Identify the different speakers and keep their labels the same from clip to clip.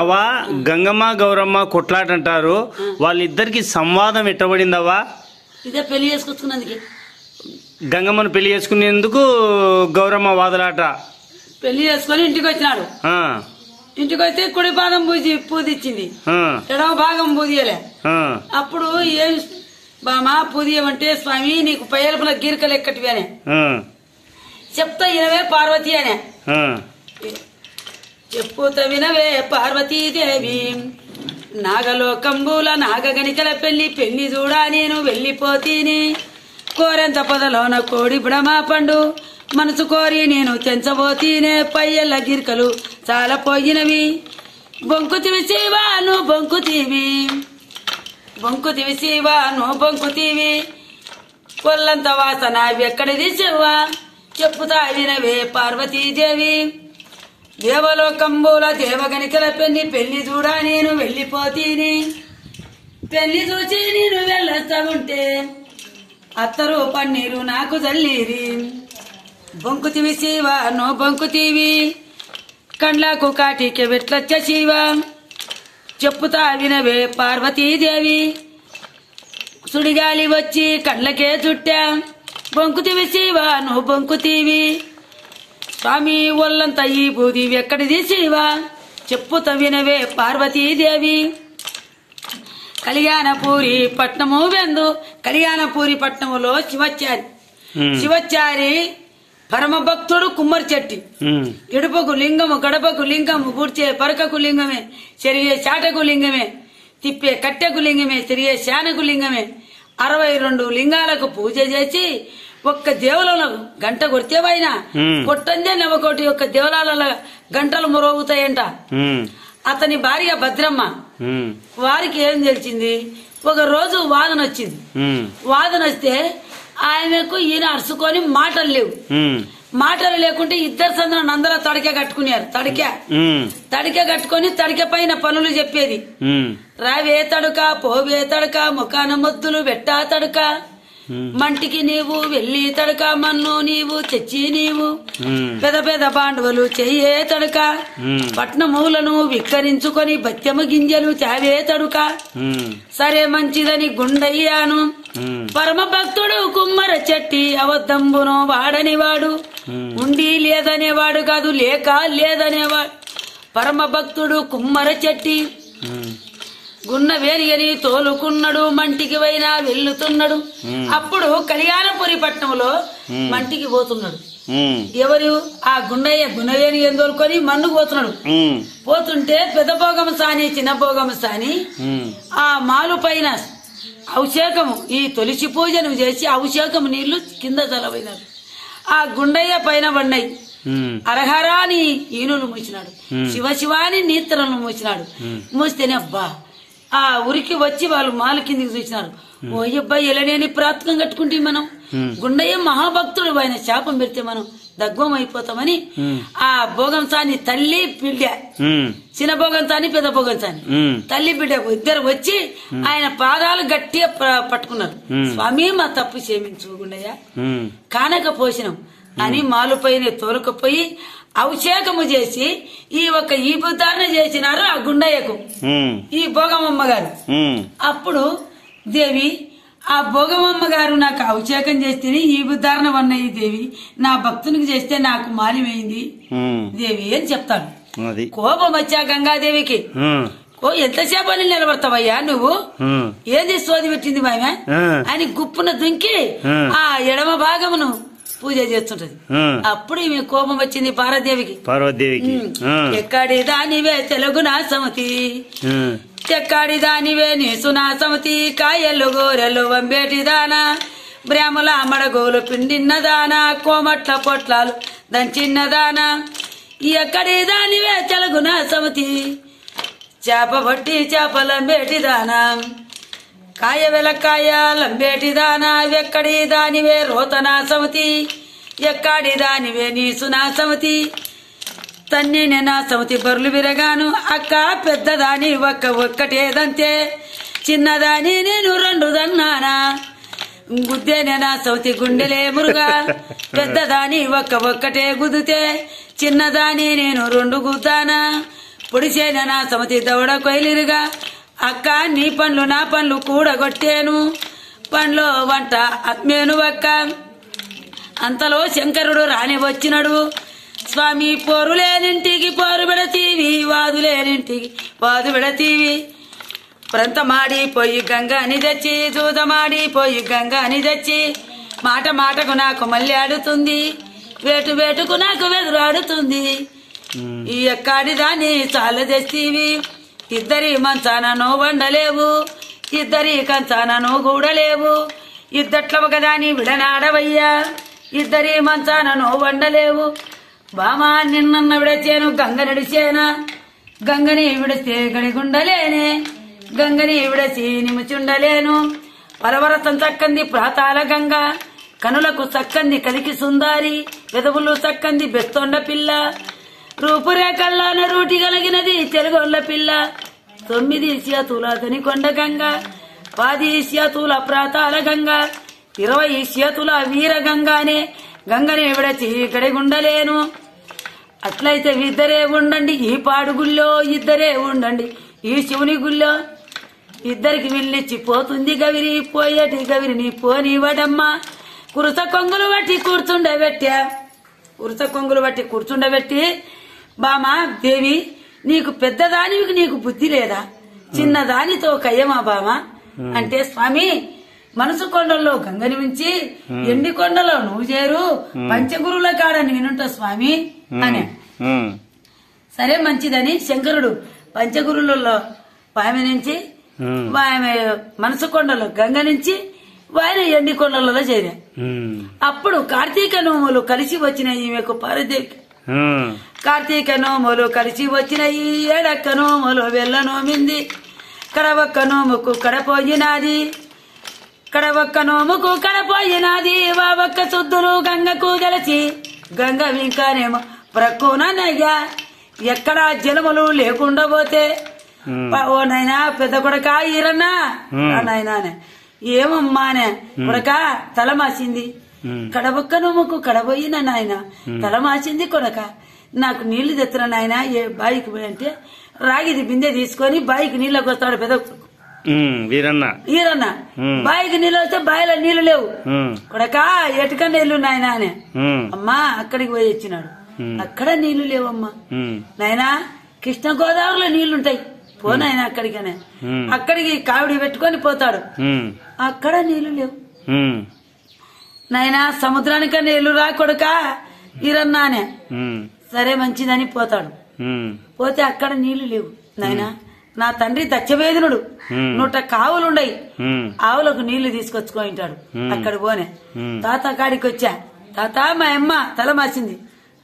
Speaker 1: అవా గంగమ్మ గౌరమ్మ కొట్లాట అంటారు వాళ్ళిద్దరికి సంవాదం ఎట్టబడిందవ్వా?
Speaker 2: ఇదే పెళ్ళి చేసుకొచ్చుకున్నందుకే.
Speaker 1: గంగమ్మను పెళ్ళి చేసుకునేందుకు గౌరమ్మ వాదలాట.
Speaker 2: పెళ్ళి చేసుకొని ఇంటికి వచ్చినాడు. ఇంటికి వస్తే కుడి పాదం పూజి పూదిచ్చింది ఎడవ భాగం పూదియలే అప్పుడు ఏం బామా పూదియమంటే స్వామి నీకు పయ్యలపుల గీరికలు ఎక్కటివి అనే. చెప్తా ఇనవే పార్వతి అనే. చెప్పుత వినవే పార్వతీదేవి. నాగలోకంబుల నాగగణికల పెళ్ళి పెళ్ళి చూడా నేను వెళ్ళిపోతీని. కోరెంత పదలోన కోడి బ్రహ్మ పండు మనసు కోరి నేను తెంచబోతీనే పయ్యల గిరికలు చాలా పోయినవి బొంకుతివి శివాను బొంకుతీవి బొంకుతివి శివాను బొంకుతీవి కొల్లంత వాసన ఎక్కడిది శివ? చెప్పుతా వినవే పార్వతీదేవి. దేవలోకంబుల దేవగనికల పెళ్ళి పెళ్ళి చూడా నేను వెళ్ళిపోతీని. పెళ్ళి చూచి నేను వెళ్ళొస్తా ఉంటే అత్తరు పన్నీరు నాకు జల్లీరి బొంకుతివి శివ నో బొంకుతీవి కండ్లకు కాటికి విట్లచ్చ శివ. చెప్పుతా వినవే పార్వతీదేవి. సుడిగాలి వచ్చి కళ్ళకే చుట్టా. బొంకుతివి శివ నువ్వు బొంకుతీవి స్వామి ఒళ్ళంతా ఈ బూది ఎక్కడిది శివ. చెప్పుత వినవే పార్వతీదేవి. కళ్యాణపూరి పట్నము వెందు. కళ్యాణపూరి పట్నములో శివచారి. శివచారి పరమ భక్తుడు కుమ్మరి చెట్టి. ఇడుపకు లింగము గడపకు లింగము కూర్చే పరకకు లింగమే చెరిగే చాటకు లింగమే తిప్పే కట్టెకు లింగమే తిరిగే శానకు లింగమే. అరవై రెండు లింగాలకు పూజ చేసి ఒక్క దేవులలో గంట కొడితేవైనా. కొట్టందే నవకోటి యొక్క దేవలాల గంటలు మొరుగుతాయంట
Speaker 1: ఉమ్,
Speaker 2: అతని భార్య భద్రమ్మ వారికి ఏం తెలిసింది? ఒక రోజు వాదన వచ్చింది. వాదన వస్తే ఆయనకు ఈయన అరుచుకొని మాటలు లేవు. మాటలు లేకుంటే ఇద్దరు సందనం అందరూ తడికే కట్టుకున్నారు తడికే. తడికే కట్టుకొని తడిక పైన పనులు చెప్పేది. రావే తడుక పోవే తడక ముఖాన మొద్దులు పెట్టా తడుక. మంటికి నీవు వెళ్ళి తడక మన్ను నీవు తెచ్చి నీవు. పెద పెద పాండవులు చెయ్యే తడక.
Speaker 1: పట్నములను
Speaker 2: పట్నమూలను విక్కరించుకొని బత్యమ గింజలు చావే తడుక. సరే మంచిదని గుండయ్యాను. పరమ భక్తుడు కుమ్మర చెట్టి అవద్దంబును
Speaker 1: వాడనివాడు.
Speaker 2: ఉండి లేదనేవాడు కాదు లేక లేదనేవాడు. పరమ భక్తుడు కుమ్మర చెట్టి. గున్న వేలిగని తోలుకున్నాడు మంటికి వైనా వెళ్ళుతున్నాడు. అప్పుడు కళ్యాణపురి పట్టణంలో. మంటికి పోతున్నాడు. ఎవరు? ఆ గుండయ్య గుణవేని తోలుకొని మన్నుకు పోతున్నాడు. పోతుంటే పెద్ద భోగం సాని చిన్న భోగం సాని ఆ మాలు పైన అభిషేకము ఈ తులసి పూజను చేసి అభిషేకము నీళ్ళు కింద చల్లబోయినాడు ఆ గుండయ్య పైన పడినాయి అరహరాని ఈనులు మూసినాడు. శివ శివాని నీత్రలను మూసినాడు. మూస్తేనే అబ్బా ఆ ఉరికి వచ్చి వాళ్ళు మాల కిందికి చూసినారు. ఓ అబ్బాయి ఎలనేని ప్రార్థన కట్టుకుంటే మనం. గుండయ్య మహాభక్తుడు ఆయన శాపం పెడితే మనం దగ్వం అయిపోతామని. ఆ భోగం సాని తల్లి బిడ్డ. చిన్న భోగం సాని పెద్ద భోగం సాని తల్లి బిడ్డ ఇద్దరు వచ్చి ఆయన పాదాలు గట్టిగా పట్టుకున్నారు. స్వామి మా తప్పు క్షమించు గుండయ్య. కానక పోసినాం. అని మాలుపైన తోలుకపోయి అభిషేకము చేసి ఈ ఒక ఈ బుద్ధారణ చేసినారు ఆ గుండయ్యకు. ఈ భోగమమ్మ గారు. అప్పుడు దేవి ఆ భోగమమ్మ గారు నాకు అభిషేకం చేస్తేనే ఈ బుద్ధారణ వన్నయ్య దేవి. నా భక్తునికి చేస్తే నాకు మాలిమైంది దేవి అని చెప్తాడు
Speaker 1: అది.
Speaker 2: కోపం వచ్చా గంగాదేవికి. ఓ ఎంతసేపు అని నిలబడతావయ్యా నువ్వు? ఏది సోది పెట్టింది మామె. అని గుప్పున దుంకి.
Speaker 1: ఆ
Speaker 2: ఎడమ భాగమును పూజ చేస్తుంటది. అప్పుడు ఈమె కోపం వచ్చింది పార్వదేవికి.
Speaker 1: పార్వతీదేవికి ఉమ్,
Speaker 2: ఎక్కడి దానివే తెలుగు నా సమతి ఎక్కడి దానివే నీసు నా సమతి కాయలు గోరెలు వంబేటి దానా? బ్రాహ్మల అమడగోలు పిండిన్న దానా? కోమట్ల పొట్లాలు దంచిన్న దానా? ఎక్కడి దానివే తెలుగు నా సమతి చేప పట్టి చేపలంబేటి దానా? కాయ వెలకాయ లంబేటి దానా ఎక్కడి దానివే రోతనా సమతి ఎక్కడి దానివే నీసు నా సమతి తన్ని నా సమతి బరులు విరగాను అక్క పెద్దదాని ఒక్క ఒక్కటేదంతే. చిన్నదాని నేను రెండు దన్నానా. గుద్దేనే నా సౌతి గుండెలే మురుగా. పెద్దదాని ఒక్క ఒక్కటే గుద్దుతే చిన్నదాని నేను రెండు గుద్దానా. పొడిచేన నా సమతి దవడ కొయిలిరుగా. అక్క నీ పండ్లు నా పండ్లు కూడగొట్టేను. పండ్లో వంట అత్మేను అక్క. అంతలో శంకరుడు రాని వచ్చినడు. స్వామి పోరు లేనింటికి పోరు పెడతీవి వాదు లేనింటికి వాదు పెడతీవి ప్రాంతమాడి పోయి గంగ అని తెచ్చి దూదమాడి పోయి గంగ అని తెచ్చి మాట మాటకు నాకు మళ్ళీ ఆడుతుంది. వేటు వేటుకు నాకు వెదురాడుతుంది ఈ ఎక్కడి దాన్ని చాలా తెస్తీవి. ఇద్దరి మంచానను వండలేవు ఇద్దరి కంచానను కూడలేవు. ఇద్దట్ల ఒకదాని విడనాడవయ్యా ఇద్దరి మంచానను వండలేవు. బామా నిన్న విడచేను గంగ నడిచేనా గంగని విడిస్తే గడిగుండలేనే గంగని విడచి నిముచుండలేను. పరవరతం చక్కంది ప్రాతాల గంగ కనులకు చక్కంది కలికి సుందారి పెదవులు చక్కంది బెస్తొండ పిల్ల. రూపురేఖల్లోన రూటి కలిగినది తెలుగొల్ల పిల్ల. తొమ్మిది సేతుల కొండ గంగ. పది సేతుల ప్రాతాల గంగ. ఇరవై సేతుల వీర గంగానే గంగని విడచి గడిగుండలేను అట్లయితే ఇద్దరే ఉండండి ఈ పాడు గుళ్ళో ఇద్దరే ఉండండి ఈ శివుని గుళ్ళో. ఇద్దరికి వెళ్ళిచ్చి పోతుంది గవిరి పోయేటి గవిరిని పోనివ్వడమ్మా కురుస కొంగులు బట్టి కూర్చుండబెట్టా. కురుస కొంగులు బట్టి కూర్చుండబెట్టి బామా దేవి నీకు పెద్దదానికి నీకు బుద్ధి లేదా? చిన్నదానితో కయ్యమా బామా? అంటే స్వామి మనసు కొండల్లో గంగని ఉంచి ఎండి కొండలో నువ్వు చేరు పంచగురుల కాడ నేనుంటా స్వామి అని. సరే మంచిదని శంకరుడు పంచగురులలో ఆమె నుంచి ఆమె మనసు కొండలో గంగ నుంచి ఆయన ఎండి కొండలలో చేరా. అప్పుడు కార్తీక నోములు కలిసి వచ్చిన ఈమెకు పార్వదేవికి
Speaker 1: ఉమ్,
Speaker 2: కార్తీక నోములు కలిసి వచ్చిన ఈ ఏడక్క నోములు వెళ్ళ నోమింది కడవక్క నోముకు కడపోయినాది. కడవక్క నోముకు కడపోయినాది. వావక్క శుద్ధులు గంగకు గెలిచి. గంగ వింకానేమో ప్రక్కునయ్యా ఎక్కడ జలములు లేకుండా పోతే? ఓ నాయనా పెద్ద కొడక ఈరన్నా. నాయనానే ఏమమ్మానే? కొడక తల మాసింది కడబొక్క నొమ్మకు కడబోయిన నాయన. తల మాసింది కొడక నాకు నీళ్ళు తెత్తున నాయన? ఏ బాయికి పోయి అంటే రాగిది బిందె తీసుకొని బాయికి నీళ్ళకి వస్తాడు పెద్ద
Speaker 1: వీరన్న.
Speaker 2: బాయికి నీళ్ళు వస్తే బాయిలో నీళ్ళు లేవు. కొడక ఎటుకన్నా వెళ్ళు నాయన అని. అమ్మా అక్కడికి పోయి వచ్చినాడు. అక్కడ నీళ్ళు లేవమ్మా. నాయనా కృష్ణ గోదావరిలో నీళ్ళుంటాయి పో నాయన అక్కడికనే. అక్కడికి కావిడి పెట్టుకొని పోతాడు. అక్కడ నీళ్ళు లేవు. నాయనా సముద్రానికి నీళ్ళు రా కొడుక. ఈరన్నానే.
Speaker 1: ఉమ్,
Speaker 2: సరే మంచిదని పోతాడు. పోతే అక్కడ నీళ్ళు లేవు. నాయనా నా తండ్రి దచ్చవేదనుడు. నూట కావులుండయి ఆవులకు నీళ్ళు తీసుకొచ్చుకుంటాడు. అక్కడ పోనే. తాత కాడికి వచ్చా తాత మా అమ్మ తల మాసింది.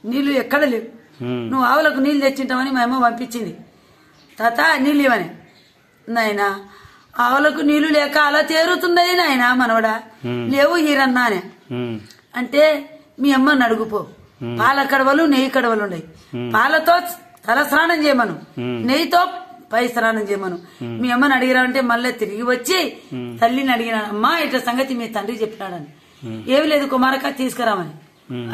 Speaker 2: నీళ్ళు ఎక్కడ లేవు. నువ్వు ఆవులకు నీళ్ళు తెచ్చింటామని మా అమ్మ పంపించింది. తాత నీళ్ళు ఇవ్వని. నాయనా ఆవులకు నీళ్ళు లేక అలా తేరుతున్నాయి నాయనా మనవడా. లేవు ఈరన్నానే
Speaker 1: ఉమ్,
Speaker 2: అంటే మీ అమ్మని అడుగుపో. పాల కడవలు నెయ్యి కడవలు ఉన్నాయి. పాలతో తల స్నానం చేయమను. నెయ్యితో పై స్నానం చేయమను. మీ అమ్మని అడిగిరామంటే మళ్ళీ తిరిగి వచ్చి తల్లిని అడిగినాడు అమ్మా ఇట్లా సంగతి మీ తండ్రి చెప్పినాడని. ఏమి లేదు కుమారక తీసుకురామని.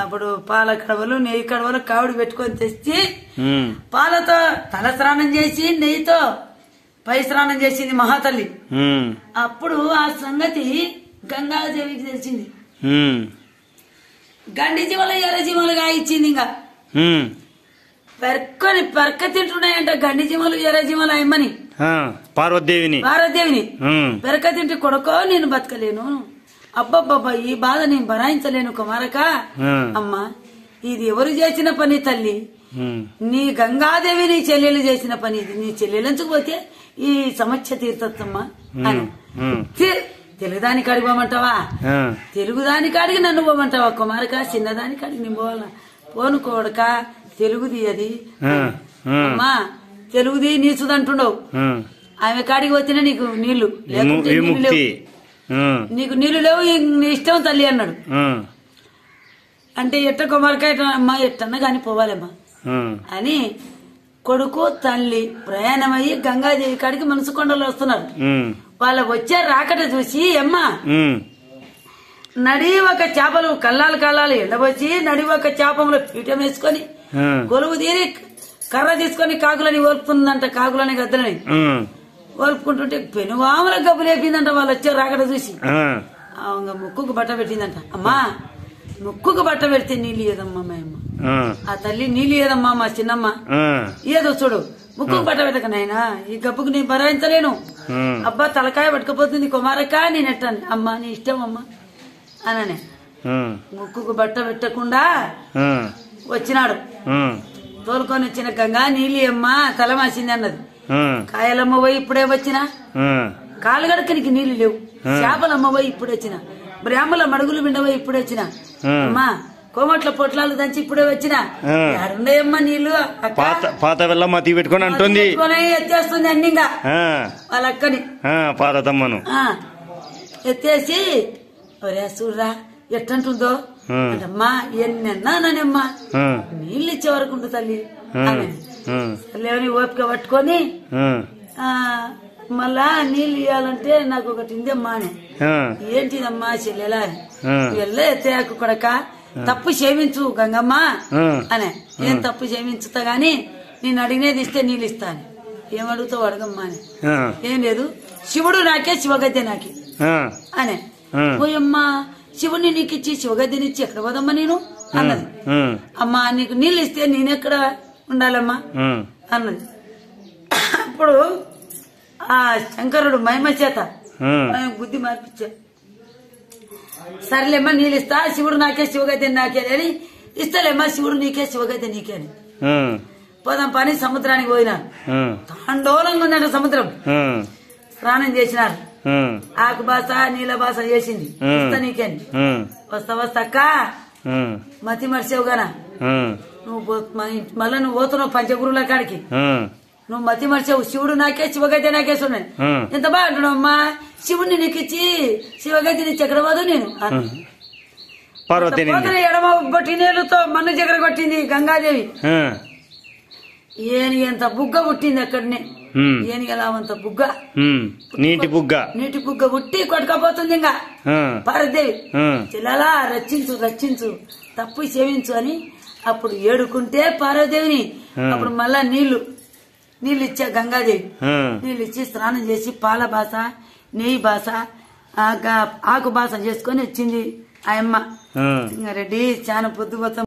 Speaker 2: అప్పుడు పాల కడవలు నెయ్యి కడవలు కావిడి పెట్టుకొని తెచ్చి పాలతో తల స్నానం చేసి నెయ్యితో పై స్నానం చేసింది మహాతల్లి. అప్పుడు ఆ సంగతి గంగాదేవికి తెలిసింది. గండి జీవలు ఎర్ర జీవలుగా ఇచ్చింది ఇంకా.
Speaker 1: ఉమ్,
Speaker 2: పెరక్కని పెరక్క తింటున్నాయంట గండి జీవలు ఎర్ర జీవలు
Speaker 1: పార్వతీదేవిని.
Speaker 2: భారతదేవిని
Speaker 1: ఉమ్,
Speaker 2: పెరక తింటే కొడుకో నేను బతకలేను. అబ్బబ్బబ్బా ఈ బాధ నేను భరాయించలేను కుమారక. అమ్మా ఇది ఎవరు చేసిన పని తల్లి? నీ గంగాదేవి నీ చెల్లెలు చేసిన పని ఇది. నీ చెల్లెలంచుకుపోతే ఈ సమస్య తీరుతమ్మా అని.
Speaker 1: ఉమ్,
Speaker 2: తీ- తెలుగుదానికి అడిగమంటావా
Speaker 1: ఆ,
Speaker 2: తెలుగుదానికి అడిగి నన్ను పోమంటావా కుమారక? చిన్నదానికి అడిగి నేను పోవాలా? పోను కోడక తెలుగుది అది. అమ్మా తెలుగుది నీచుదంటుండవు.
Speaker 1: ఆ.
Speaker 2: ఆమె కాడికి వచ్చినా నీకు
Speaker 1: నీళ్ళు.
Speaker 2: నీకు నీళ్ళు లేవు నీ ఇష్టం తల్లి అన్నాడు. అంటే ఎట్ట కుమారక ఎట్ట అమ్మా ఎట్టన్నా గాని పోవాలమ్మా. అని కొడుకు తల్లి ప్రయాణమయ్యి గంగాదేవి కాడికి మనసు కొండలు వస్తున్నారు వాళ్ళ వచ్చే రాకట చూసి అమ్మ నడి ఒక చేపలు కల్లాలు కల్లాలు ఎండబోచి నడి ఒక చేపంలో పీఠం వేసుకొని
Speaker 1: ఆ,
Speaker 2: కొలువు తీరి కర్ర తీసుకొని కాకులని ఓల్పుతుందంట కాకులని గద్దలని. ఓల్పుకుంటుంటే పెనువాముల గబ్బు లేపిందంట వాళ్ళు వచ్చారు రాకడ చూసి. ముక్కుకు బట్ట పెట్టిందంట. అమ్మా ముక్కుకు బట్ట పెడితే నీళ్ళు ఏదమ్మా మా అమ్మ
Speaker 1: ఆ,
Speaker 2: తల్లి నీళ్ళు ఏదమ్మా మా చిన్నమ్మ. ఏదో చూడు ముక్కుకు బట్ట పెట్టక నాయనా. ఈ గబ్బుకు నేను భరాయించలేను. అబ్బా తలకాయ పట్టుకపోతుంది కుమారక్క నేను ఎట్టాను? అమ్మా నీ ఇష్టం అమ్మా. అననే. ముక్కుకు బట్ట పెట్టకుండా వచ్చినాడు. తోలుకొని వచ్చిన గంగా నీలి అమ్మ తల మాసింది అన్నది కాయలమ్మ పోయి ఇప్పుడే వచ్చిన? కాలుగడకనికి నీళ్ళు లేవు. చేపలమ్మ పోయి ఇప్పుడే వచ్చిన? బ్రాహ్మల మడుగులు బిండపోయి ఇప్పుడే వచ్చిన. అమ్మా కోమట్ల పొట్లాలు దంచి ఇప్పుడే వచ్చిన.
Speaker 1: ఉమ్.
Speaker 2: ఎడున్నాయమ్మా నీళ్ళు
Speaker 1: పాత పాత వెళ్ళ మతి పెట్టుకొని అంటుంది.
Speaker 2: ఎత్తేస్తుంది అన్నిగా.
Speaker 1: ఆ,
Speaker 2: వాళ్ళ అక్కని.
Speaker 1: ఆ, పార్వతమ్మను
Speaker 2: ఆ, ఎత్తేసి ఒరే చూడరా ఎట్టంటుందో?
Speaker 1: ఉమ్.
Speaker 2: అంటమ్మా ఎన్నెన్నానమ్మా నీళ్ళు ఇచ్చే వరకు ఉండు తల్లి. లేవని ఓపిక పట్టుకొని మళ్ళా నీళ్ళు ఇవ్వాలంటే నాకు ఒకటి ఇందమ్మా అని. ఏంటిదమ్మా చెల్లెలా? వెళ్ళే ఎత్తేకు కొడక తప్పు క్షమించు గంగమ్మ అనే. ఏం తప్పు క్షమించుతా గాని నేను అడిగినది ఇస్తే నీళ్ళు ఇస్తాను ఏమడుగుతావు అడగమ్మా అని. ఏం లేదు. శివుడు నాకే శివగద్దె నాకే. అనే. పోయమ్మా శివుడిని నీకు ఇచ్చి శివగద్దెనిచ్చి ఎక్కడ పోదమ్మా నేను? అన్నది. అమ్మా నీకు నీళ్ళు ఇస్తే నేనెక్కడ ఉండాలమ్మా? అన్నది. అప్పుడు ఆ శంకరుడు మహిమ చేత బుద్ధి మార్పించా. సర్లేమ్మా నీళ్ళు ఇస్తా శివుడు నాకే శివగద్దె నాకే అని. ఇస్తలేమ్మా శివుడు నీకే శివగద్దె నీకే అని. పోదాం పని సముద్రానికి పోయినా. తాండోలంగా ఉందంట సముద్రం. స్నానం చేసినారు. ఆకు బాస నీళ్ళ బాస చేసింది. ఇస్తా
Speaker 1: ఉమ్,
Speaker 2: వస్తా వస్తా అక్క. మతి మర్చావు గానా నువ్వు మళ్ళా నువ్వు పోతున్నావు పంచగురుల కాడికి. నువ్వు మతి మర్చావు. శివుడు నాకే శివగద్దె నాకే సున్నాను. ఎంత బాగా అంటున్నావు అమ్మా? శివుడిని నీకు ఇచ్చి శివగద్దెని చక్ర పోదు నేను ఎడమ బొట్టి నీళ్ళతో మన్ను చక్ర కొట్టింది గంగాదేవి. ఏని ఎంత బుగ్గ పుట్టింది అక్కడనే. ఏని అంత బుగ్గ?
Speaker 1: నీటి బుగ్గ.
Speaker 2: నీటి బుగ్గ పుట్టి కొట్టుకపోతుంది ఇంకా. పార్వదేవి
Speaker 1: ఆ,
Speaker 2: చెల్లలా రచించు రచించు తప్పు క్షమించు అని అప్పుడు ఏడుకుంటే పార్వదేవిని అప్పుడు మళ్ళా నీళ్ళు. నీళ్ళు ఇచ్చా గంగాదేవి నీళ్ళు ఇచ్చి స్నానం చేసి పాల బాస నెయ్యి బాస ఆక- బాస చేసుకొని వచ్చింది ఆ అమ్మ.
Speaker 1: ఆ.
Speaker 2: ఇంకా రెడ్డి చాలా పొద్దుపోతాం